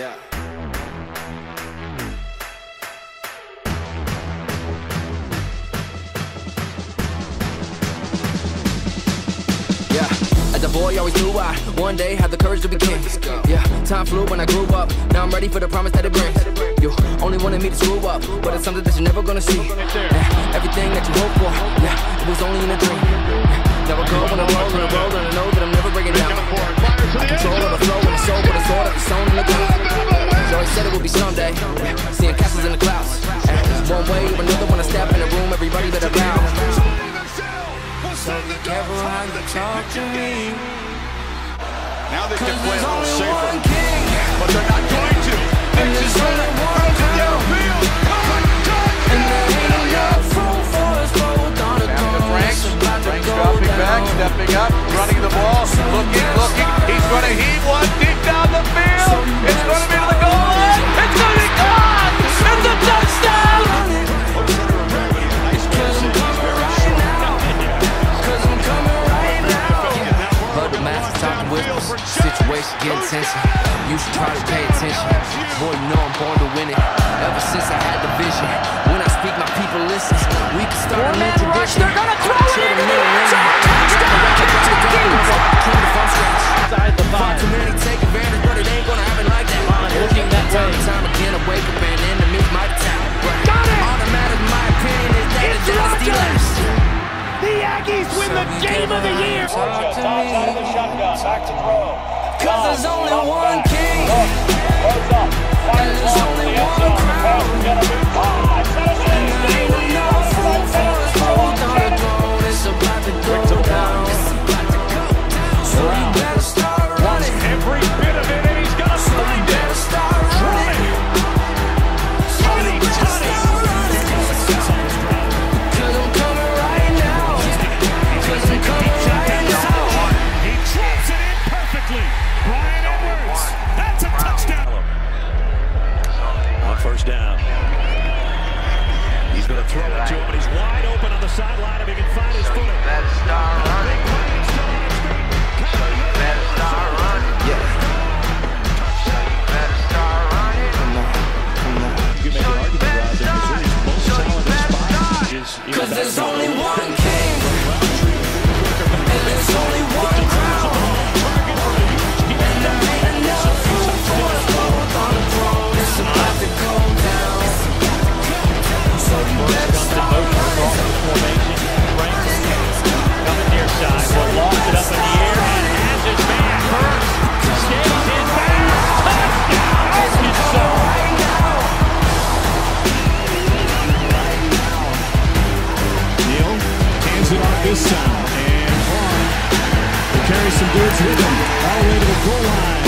Yeah. Yeah, as a boy, I always knew I one day had the courage to be king. Yeah, time flew when I grew up. Now I'm ready for the promise that it brings. You only wanted me to screw up, but it's something that you're never gonna see. Yeah, everything that you hope for, yeah, it was only in a dream. The room, everybody better. So be careful how you talk to me. Now they can play a there's little safer, but they're not going to. And there's only one crown. And there ain't enough room for us both on the Back to. Franks. It's about to Franks dropping back, stepping up, running the ball, looking, looking. He's going to heave one Situation getting tension. You should try to pay attention. Boy, you know I'm born to win it. Ever since I had the vision. When I speak, my people listen. We can start a new tradition. They're gonna throw it in the end zone. Inside the Far five. too many take advantage, but it ain't gonna happen like that. looking that time way. and time again, I wake up and enemies might attack. Got it. All that matters, in my opinion, is that the dynasty lasts. The Aggies win the game of the year. Talk to me, shotgun, back to throw. Cause there's only one king, time. And will carry some dudes with him all the way to the goal line.